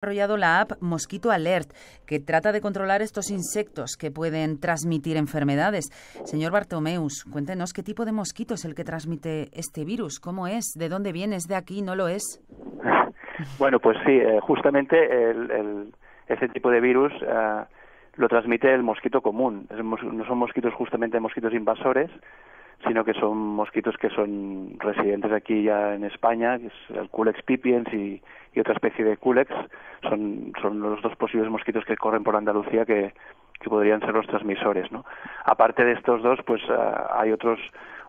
desarrollado la app Mosquito Alert, que trata de controlar estos insectos que pueden transmitir enfermedades. Señor Bartomeus, cuéntenos qué tipo de mosquito es el que transmite este virus, cómo es, de dónde viene, es de aquí, no lo es. Bueno, pues sí, eh, justamente el, ese tipo de virus eh, lo transmite el mosquito común. No son mosquitos justamente mosquitos invasores, sino que son mosquitos que son residentes aquí ya en España, que es el Culex pipiens y, otra especie de Culex, son, son los dos posibles mosquitos que corren por Andalucía que, que podrían ser los transmisores, ¿no? Aparte de estos dos, pues ah, hay otros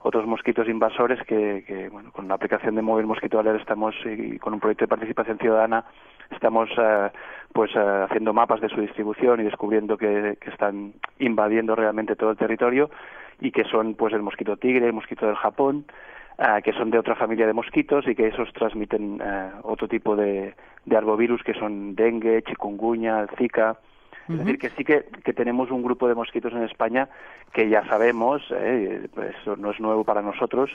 otros mosquitos invasores que, que, bueno, con la aplicación de móvil mosquito alert estamos y con un proyecto de participación ciudadana estamos ah, pues ah, haciendo mapas de su distribución y descubriendo que, que están invadiendo realmente todo el territorio y que son pues el mosquito tigre, el mosquito del Japón, uh, que son de otra familia de mosquitos y que esos transmiten uh, otro tipo de, de arbovirus que son dengue, chikungunya, zika. Es decir, que sí que, que, tenemos un grupo de mosquitos en España que ya sabemos, eh, pues eso no es nuevo para nosotros,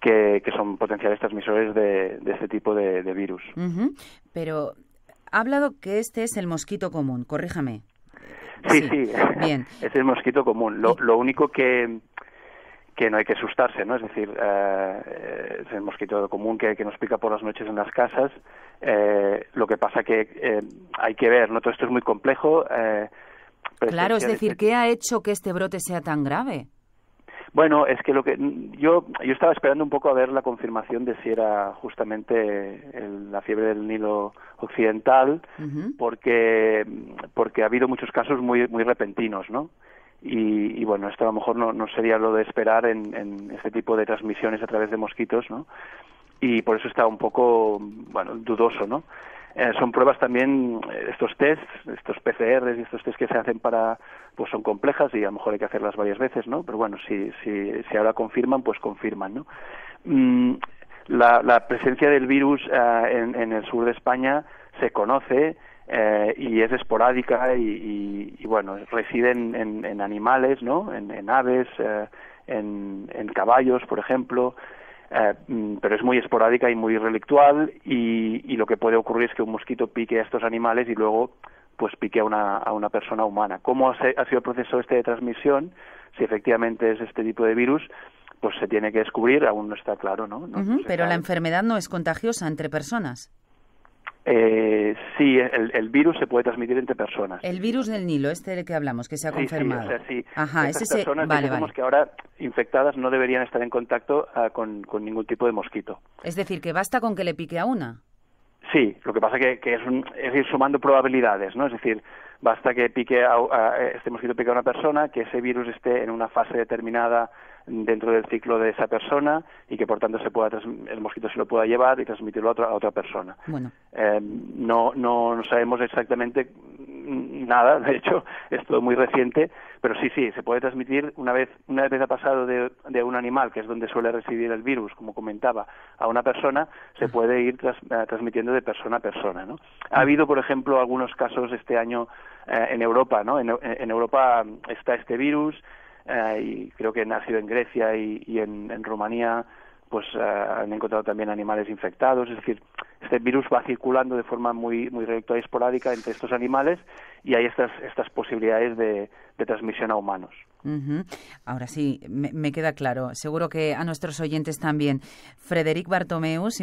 que, que son potenciales transmisores de, de este tipo de, de virus. -huh. Pero ha hablado que este es el mosquito común, corríjame. Sí, sí, Bien. es el mosquito común. Lo, lo único que, que no hay que asustarse, ¿no? Es decir, eh, es el mosquito común que, que, nos pica por las noches en las casas. Eh, lo que pasa que eh, hay que ver, ¿no? Todo esto es muy complejo. Eh, claro, es decir, ¿qué ha hecho que este brote sea tan grave? Bueno, es que lo que yo yo estaba esperando un poco a ver la confirmación de si era justamente el, la fiebre del Nilo occidental, uh -huh. porque porque ha habido muchos casos muy muy repentinos, ¿no? Y, y, bueno, esto a lo mejor no, sería lo de esperar en, en, este tipo de transmisiones a través de mosquitos, ¿no? Y por eso está un poco, bueno, dudoso, ¿no? Eh, son pruebas también, eh, estos tests, estos PCRs y estos tests que se hacen para, pues son complejas y a lo mejor hay que hacerlas varias veces, ¿no? Pero bueno, si, si, si ahora confirman, pues confirman, ¿no? Mm, la, la, presencia del virus uh, en, en, el sur de España se conoce eh, y es esporádica y, y, y bueno, reside en, en, en, animales, ¿no? En, aves, eh, en, caballos, por ejemplo, eh, mm, pero es muy esporádica y muy relictual y, y, lo que puede ocurrir es que un mosquito pique a estos animales y luego pues pique a una, a una persona humana. ¿Cómo ha, ha sido el proceso este de transmisión? Si efectivamente es este tipo de virus, pues se tiene que descubrir, aún no está claro, ¿no? no, uh -huh, no pero la enfermedad no es contagiosa entre personas. Eh, sí, el, el, virus se puede transmitir entre personas. El virus del Nilo, este del que hablamos, que se ha sí, confirmado. Sí, o sea, sí. Ajá, Estas ese personas se... vale, vale. que ahora infectadas no deberían estar en contacto uh, con, con, ningún tipo de mosquito. Es decir, que basta con que le pique a una. Sí, lo que pasa que, que es, un, es ir sumando probabilidades, ¿no? Es decir, basta que pique a, a, este mosquito pique a una persona, que ese virus esté en una fase determinada dentro del ciclo de esa persona y que por tanto se pueda el mosquito se lo pueda llevar y transmitirlo a otra, a otra persona. Bueno. Eh, no, no, no sabemos exactamente nada, de hecho es todo muy reciente, pero sí, sí, se puede transmitir una vez, una vez ha pasado de, de un animal, que es donde suele residir el virus, como comentaba, a una persona, se puede ir tras, uh, transmitiendo de persona a persona, ¿no? Ha habido, por ejemplo, algunos casos este año uh, en Europa, ¿no? En, en Europa está este virus, eh, y creo que ha sido en Grecia y, y en, en, Rumanía pues eh, han encontrado también animales infectados, es decir, este virus va circulando de forma muy muy recta y esporádica entre estos animales y hay estas estas posibilidades de, de transmisión a humanos. Uh -huh. Ahora sí, me, me, queda claro. Seguro que a nuestros oyentes también. Frederic Bartomeus,